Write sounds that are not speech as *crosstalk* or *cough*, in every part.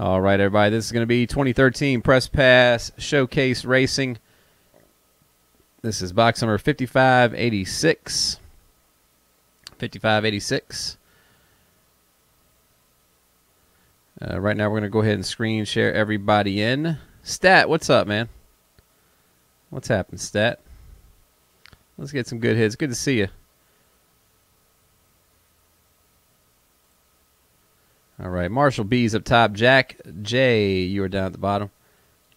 All right, everybody. This is going to be 2013 Press Pass Showcase Racing. This is box number 5586. 5586. Uh, right now, we're going to go ahead and screen share everybody in. Stat, what's up, man? What's happened, Stat? Let's get some good hits. Good to see you. All right, Marshall B's up top. Jack J, you are down at the bottom.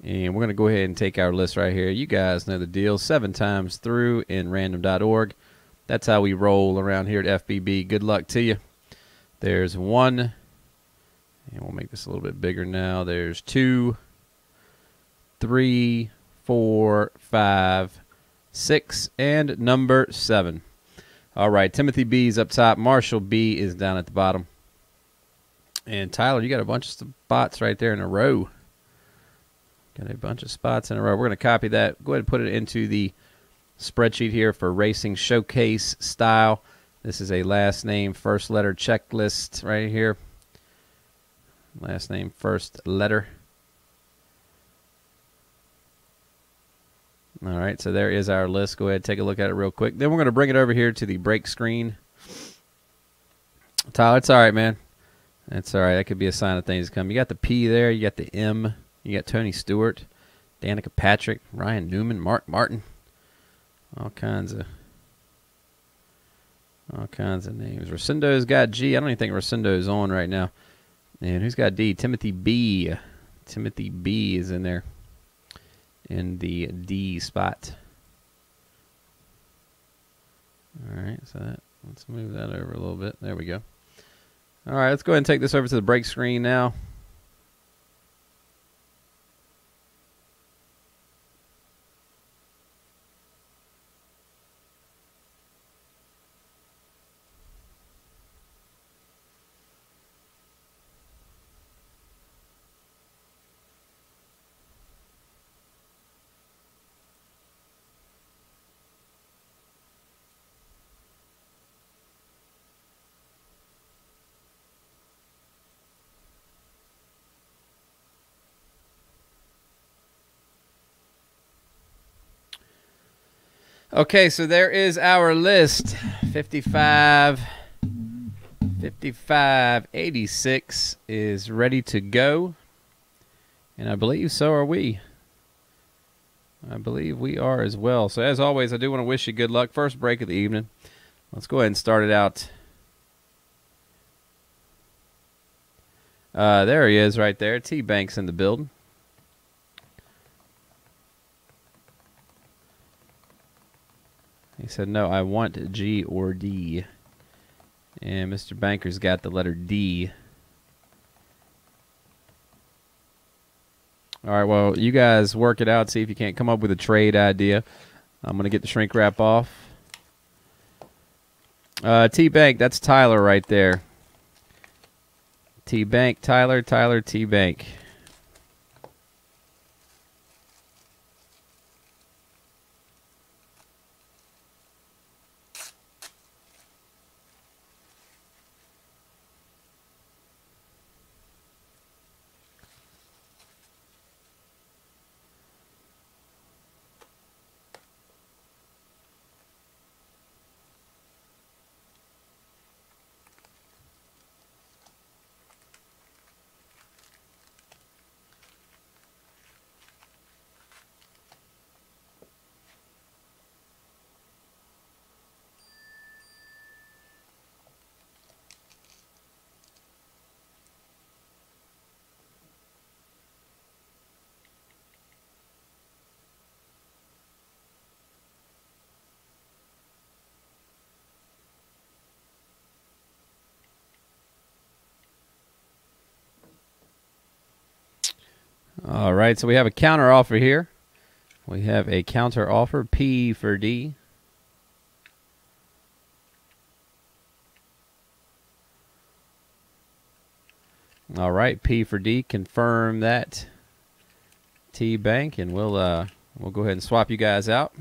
And we're going to go ahead and take our list right here. You guys know the deal. Seven times through in random.org. That's how we roll around here at FBB. Good luck to you. There's one. And we'll make this a little bit bigger now. There's two, three, four, five, six, and number seven. All right, Timothy B is up top. Marshall B is down at the bottom. And Tyler, you got a bunch of spots right there in a row. Got a bunch of spots in a row. We're going to copy that. Go ahead and put it into the spreadsheet here for racing showcase style. This is a last name, first letter checklist right here. Last name, first letter. All right, so there is our list. Go ahead and take a look at it real quick. Then we're going to bring it over here to the break screen. Tyler, it's all right, man. That's all right. That could be a sign of things to come. You got the P there. You got the M. You got Tony Stewart, Danica Patrick, Ryan Newman, Mark Martin. All kinds of all kinds of names. Rosendo's got G. I don't even think Rosendo's on right now. And who's got D? Timothy B. Timothy B is in there in the D spot. All right, so that, let's move that over a little bit. There we go. All right, let's go ahead and take this over to the break screen now. Okay, so there is our list 55, 55, 86 is ready to go. And I believe so are we. I believe we are as well. So, as always, I do want to wish you good luck. First break of the evening. Let's go ahead and start it out. Uh, there he is right there. T Banks in the building. He said, no, I want G or D. And Mr. Banker's got the letter D. All right, well, you guys work it out. See if you can't come up with a trade idea. I'm going to get the shrink wrap off. Uh, T Bank, that's Tyler right there. T Bank, Tyler, Tyler, T Bank. All right, so we have a counter offer here. We have a counter offer, P for D. All right, P for D. Confirm that T Bank, and we'll uh, we'll go ahead and swap you guys out.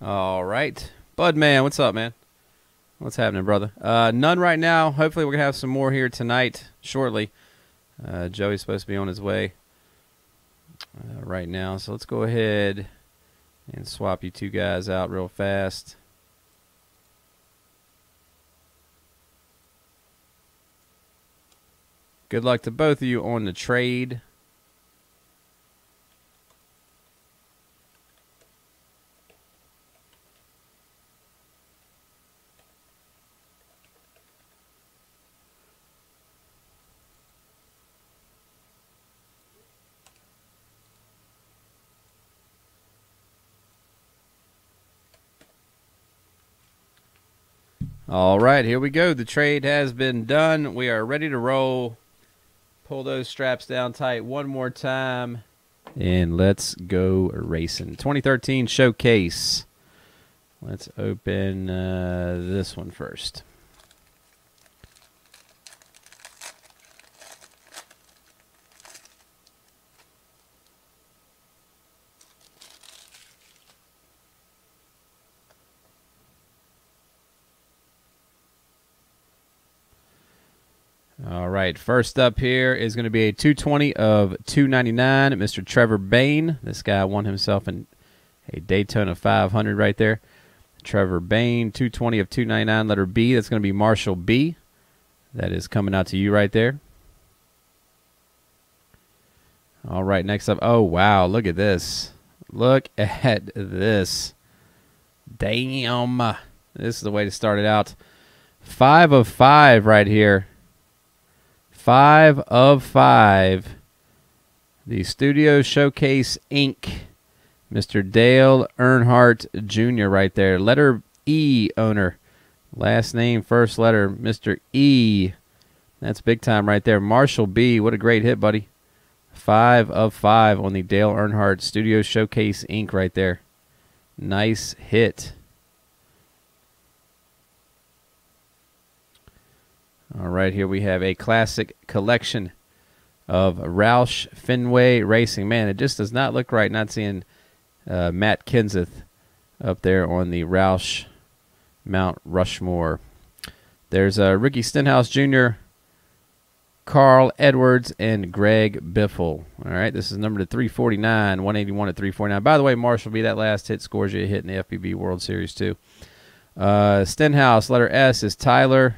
All right, Bud man, what's up, man? What's happening, brother? Uh, none right now. Hopefully, we're gonna have some more here tonight, shortly. Uh, Joey's supposed to be on his way uh, right now, so let's go ahead and swap you two guys out real fast. Good luck to both of you on the trade. All right, here we go. The trade has been done. We are ready to roll. Pull those straps down tight one more time. And let's go racing. 2013 Showcase. Let's open uh, this one first. Right, first up here is going to be a 220 of 299. Mr. Trevor Bayne. This guy won himself an, a Daytona 500 right there. Trevor Bayne, 220 of 299, letter B. That's going to be Marshall B. That is coming out to you right there. All right, next up. Oh, wow. Look at this. Look *laughs* at this. Damn. This is the way to start it out. Five of five right here. Five of five. The Studio Showcase Ink. Mr. Dale Earnhardt Jr. right there. Letter E owner. Last name, first letter, Mr. E. That's big time right there. Marshall B. What a great hit, buddy. Five of five on the Dale Earnhardt Studio Showcase Ink. right there. Nice hit. All right, here we have a classic collection of Roush Fenway Racing. Man, it just does not look right not seeing uh, Matt Kenseth up there on the Roush Mount Rushmore. There's uh, Ricky Stenhouse Jr., Carl Edwards, and Greg Biffle. All right, this is number to 349, 181 to 349. By the way, Marshall B, that last hit scores you a hit in the FBB World Series, too. Uh, Stenhouse, letter S is Tyler.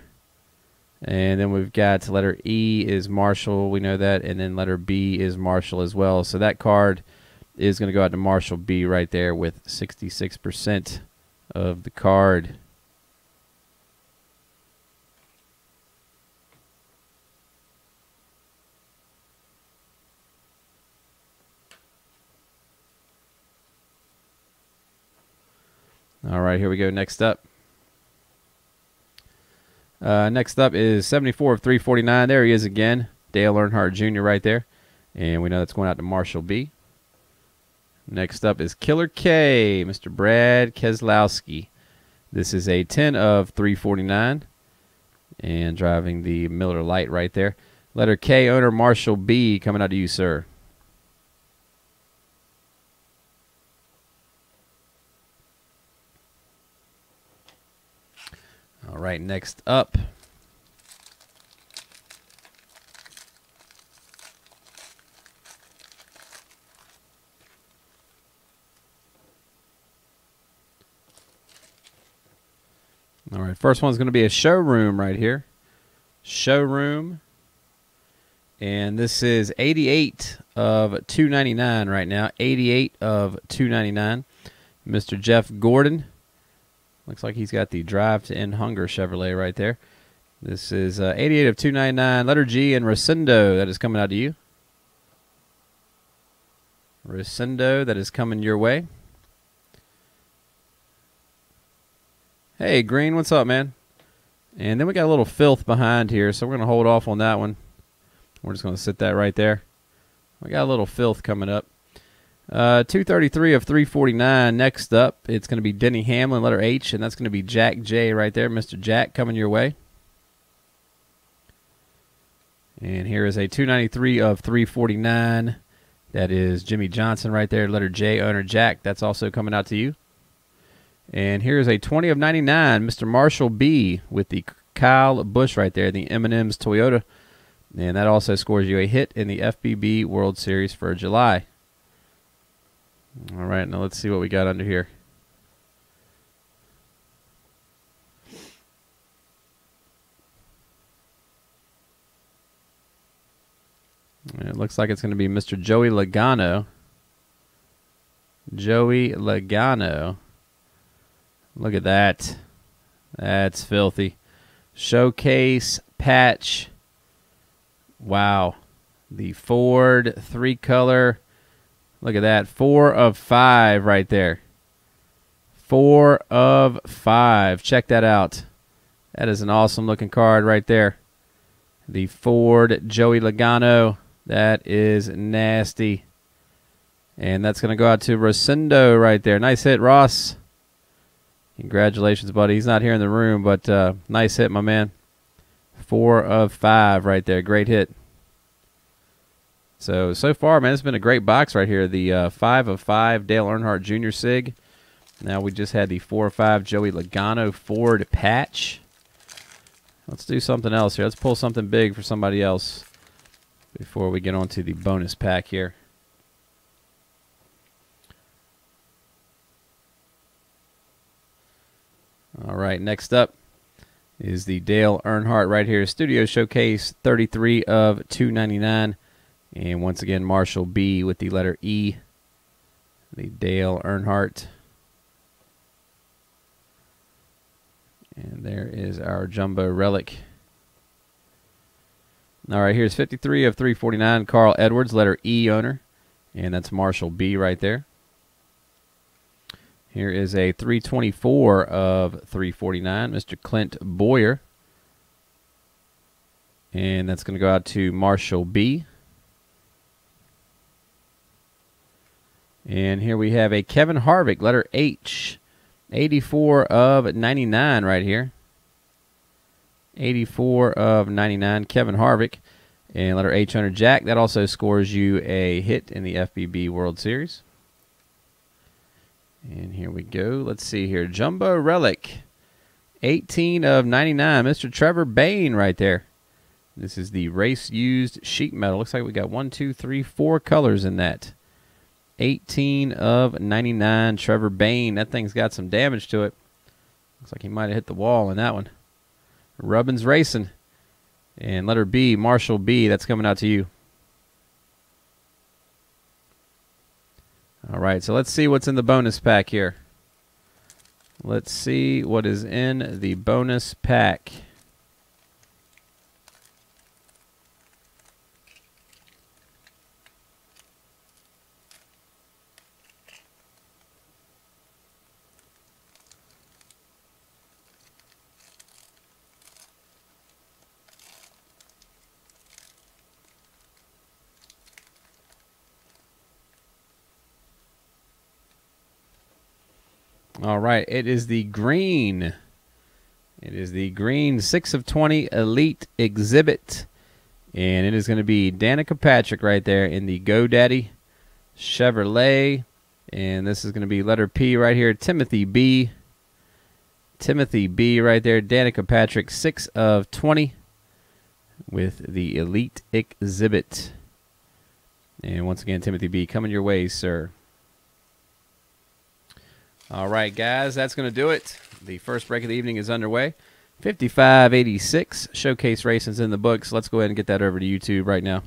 And then we've got letter E is Marshall. We know that. And then letter B is Marshall as well. So that card is going to go out to Marshall B right there with 66% of the card. All right, here we go. Next up. Uh, next up is 74 of 349. There he is again. Dale Earnhardt Jr. right there. And we know that's going out to Marshall B. Next up is Killer K, Mr. Brad Keselowski. This is a 10 of 349. And driving the Miller Lite right there. Letter K, owner Marshall B, coming out to you, sir. All right, next up. All right, first one's going to be a showroom right here. Showroom. And this is 88 of 299 right now. 88 of 299. Mr. Jeff Gordon. Looks like he's got the Drive to End Hunger Chevrolet right there. This is uh, 88 of 299. Letter G and Rosendo. That is coming out to you. Rosendo. That is coming your way. Hey, Green. What's up, man? And then we got a little filth behind here, so we're going to hold off on that one. We're just going to sit that right there. We got a little filth coming up. Uh, 233 of 349. Next up, it's going to be Denny Hamlin, letter H, and that's going to be Jack J right there. Mr. Jack coming your way. And here is a 293 of 349. That is Jimmie Johnson right there, letter J, owner Jack. That's also coming out to you. And here's a 20 of 99, Mr. Marshall B with the Kyle Busch right there, the M&M's Toyota. And that also scores you a hit in the FBB World Series for July. All right, now let's see what we got under here. It looks like it's going to be Mr. Joey Logano. Joey Logano. Look at that. That's filthy. Showcase patch. Wow. The Ford three color. Look at that. Four of five right there. Four of five. Check that out. That is an awesome looking card right there. The Ford Joey Logano. That is nasty. And that's going to go out to Rosendo right there. Nice hit, Ross. Congratulations, buddy. He's not here in the room, but uh, nice hit, my man. Four of five right there. Great hit. So, so far, man, it's been a great box right here. The uh, five of five Dale Earnhardt Jr. SIG. Now we just had the four of five Joey Logano Ford patch. Let's do something else here. Let's pull something big for somebody else before we get on to the bonus pack here. All right, next up is the Dale Earnhardt right here. Studio Showcase 33 of 299. And once again, Marshall B with the letter E. The Dale Earnhardt. And there is our jumbo relic. All right, here's 53 of 349. Carl Edwards, letter E owner. And that's Marshall B right there. Here is a 324 of 349, Mr. Clint Bowyer. And that's going to go out to Marshall B. And here we have a Kevin Harvick, letter H. 84 of 99 right here. 84 of 99, Kevin Harvick. And letter H under Jack. That also scores you a hit in the FBB World Series. And here we go. Let's see here. Jumbo Relic. 18 of 99. Mr. Trevor Bayne right there. This is the race used sheet metal. Looks like we got one, two, three, four colors in that. 18 of 99. Trevor Bayne. That thing's got some damage to it. Looks like he might have hit the wall in that one. Rubbins Racing. And letter B, Marshall B. That's coming out to you. All right, so let's see what's in the bonus pack here. Let's see what is in the bonus pack. All right, it is the green. It is the green 6 of 20 Elite Exhibit. And it is going to be Danica Patrick right there in the GoDaddy Chevrolet. And this is going to be letter P right here, Timothy B. Timothy B right there, Danica Patrick, 6 of 20 with the Elite Exhibit. And once again, Timothy B, coming your way, sir. All right, guys, that's going to do it. The first break of the evening is underway. 5586 Showcase Racing's in the books. Let's go ahead and get that over to YouTube right now.